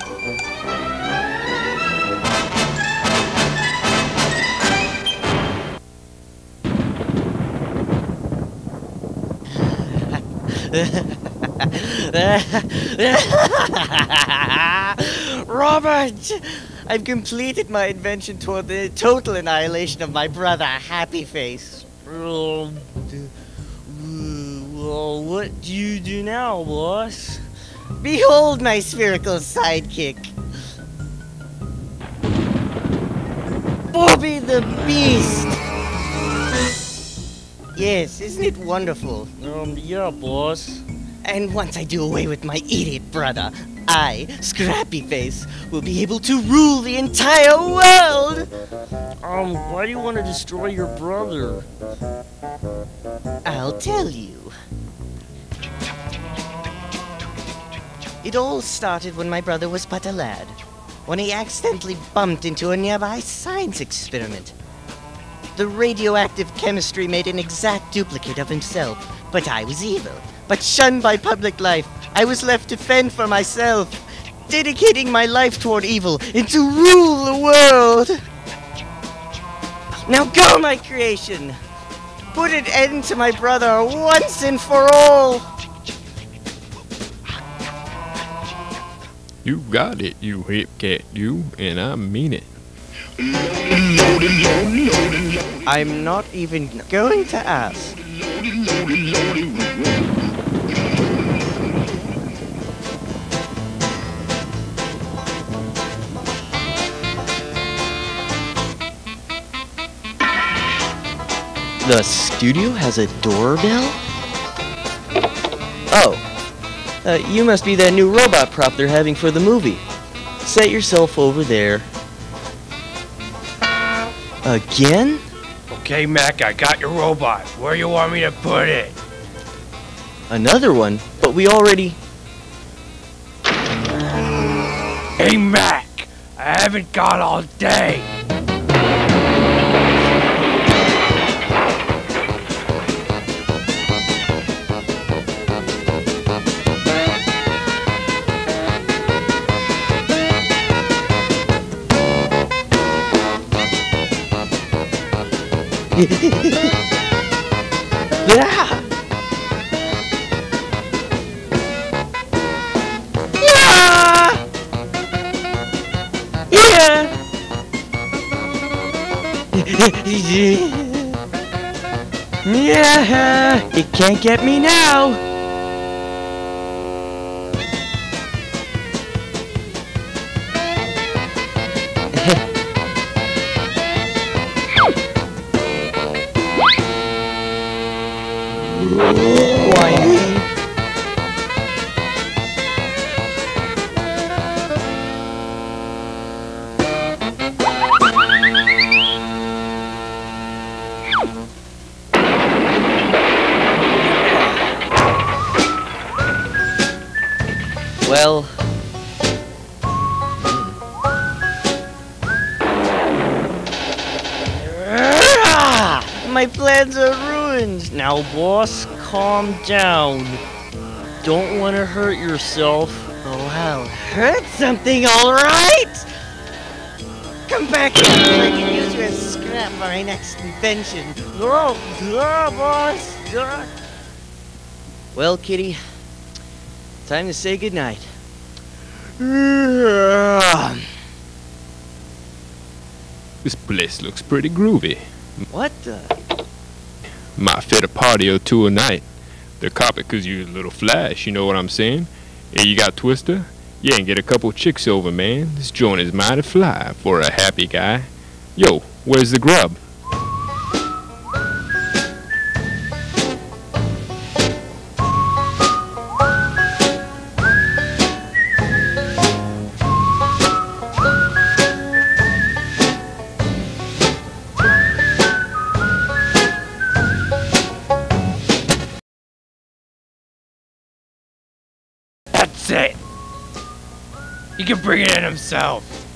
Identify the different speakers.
Speaker 1: Robert! I've completed my invention toward the total annihilation of my brother, Happy Face. Well, what do you do now, boss? Behold my spherical sidekick. Bobby the Beast! Yes, isn't it wonderful? Um, yeah, boss. And once I do away with my idiot brother, I, Scrappy Face, will be able to rule the entire world! Um, why do you want to destroy your brother? I'll tell you. It all started when my brother was but a lad, when he accidentally bumped into a nearby science experiment. The radioactive chemistry made an exact duplicate of himself, but I was evil. But shunned by public life, I was left to fend for myself, dedicating my life toward evil and to rule the world. Now go, my creation! Put an end to my brother once and for all!
Speaker 2: You got it, you hip cat, you, and I mean it.
Speaker 1: I'm not even going to ask. The studio has a doorbell? Oh. Uh, you must be that new robot prop they're having for the movie. Set yourself over there. Again?
Speaker 3: Okay, Mac, I got your robot. Where you want me to put it?
Speaker 1: Another one? But we already...
Speaker 3: Hey, Mac! I haven't got all day!
Speaker 1: Yeah! Yeah! Yeah! yeah! It can't get me now! Well! My plans are ruined. Now, boss, calm down. Don't want to hurt yourself. Oh, I'll hurt something, all right? Come back here so I can use you as scrap for my next invention. Oh, yeah, boss. Well, Kitty, time to say goodnight.
Speaker 2: This place looks pretty groovy.
Speaker 1: What the?
Speaker 2: Might fit a party or two a night. The carpet could use a little flash, you know what I'm saying? Hey, you got Twister? Yeah, and get a couple chicks over, man. This joint is mighty fly for a happy guy. Yo, where's the grub?
Speaker 3: That's it! He can bring it in himself.